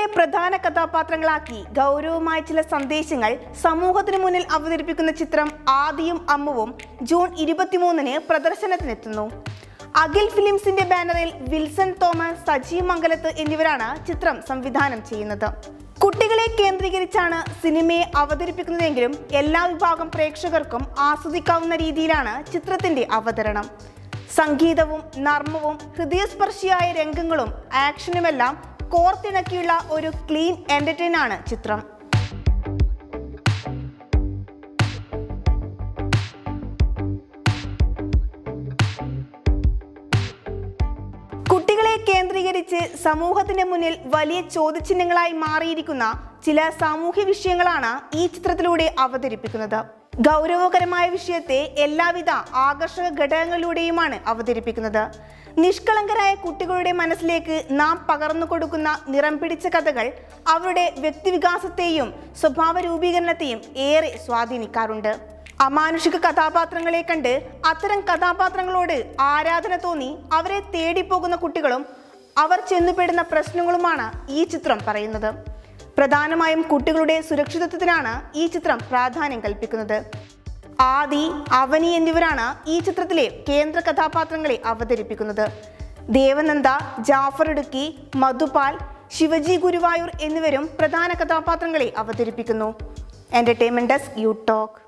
കുട്ടികളെ പ്രധാന കഥാപാത്രങ്ങളാക്കി ഗൗരവമായ ചില സന്ദേശങ്ങൾ സമൂഹത്തിന് മുന്നിൽ അവതരിപ്പിക്കുന്ന ചിത്രം ആദിയും അമ്മുവും ജൂൺ ഇരുപത്തിമൂന്നിന് പ്രദർശനത്തിനെത്തുന്നു. അഖിൽ ഫിലിംസിന്റെ ബാനറിൽ വിൽസൺ തോമസ് സജി മംഗലത്ത് എന്നിവരാണ് ചിത്രം സംവിധാനം ചെയ്യുന്നത്. കുട്ടികളെ കേന്ദ്രീകരിച്ചാണ് സിനിമയെ അവതരിപ്പിക്കുന്നതെങ്കിലും എല്ലാ വിഭാഗം പ്രേക്ഷകർക്കും ആസ്വദിക്കാവുന്ന രീതിയിലാണ് ചിത്രത്തിന്റെ അവതരണം. സംഗീതവും നർമ്മവും ഹൃദയസ്പർശിയായ രംഗങ്ങളും ആക്ഷനുമെല്ലാം കോർത്തിണക്കിയുള്ള ഒരു ക്ലീൻ എന്റർടൈൻ ആണ് ചിത്രം. കുട്ടികളെ കേന്ദ്രീകരിച്ച് സമൂഹത്തിന്റെ മുന്നിൽ വലിയ ചോദ്യചിഹ്നങ്ങളായി മാറിയിരിക്കുന്ന ചില സാമൂഹ്യ വിഷയങ്ങളാണ് ഈ ചിത്രത്തിലൂടെ അവതരിപ്പിക്കുന്നത്. ഗൗരവകരമായ വിഷയത്തെ എല്ലാവിധ ആകർഷക ഘടകങ്ങളിലൂടെയുമാണ് അവതരിപ്പിക്കുന്നത്. നിഷ്കളങ്കരായ കുട്ടികളുടെ മനസ്സിലേക്ക് നാം പകർന്നു കൊടുക്കുന്ന നിറം പിടിച്ച കഥകൾ അവരുടെ വ്യക്തിവികാസത്തെയും സ്വഭാവ രൂപീകരണത്തെയും ഏറെ സ്വാധീനിക്കാറുണ്ട്. അമാനുഷിക കഥാപാത്രങ്ങളെ കണ്ട് അത്തരം കഥാപാത്രങ്ങളോട് ആരാധന തോന്നി അവരെ തേടിപ്പോകുന്ന കുട്ടികളും അവർ ചെന്നുപെടുന്ന പ്രശ്നങ്ങളുമാണ് ഈ ചിത്രം പറയുന്നത്. പ്രധാനമായും കുട്ടികളുടെ സുരക്ഷിതത്വത്തിനാണ് ഈ ചിത്രം പ്രാധാന്യം കൽപ്പിക്കുന്നത്. ആദി അവനി എന്നിവരാണ് ഈ ചിത്രത്തിലെ കേന്ദ്ര കഥാപാത്രങ്ങളെ അവതരിപ്പിക്കുന്നത്. ദേവനന്ദ ജാഫർ ഇടുക്കി മധുപാൽ ശിവജി ഗുരുവായൂർ എന്നിവരും പ്രധാന കഥാപാത്രങ്ങളെ അവതരിപ്പിക്കുന്നു. Entertainment desk you talk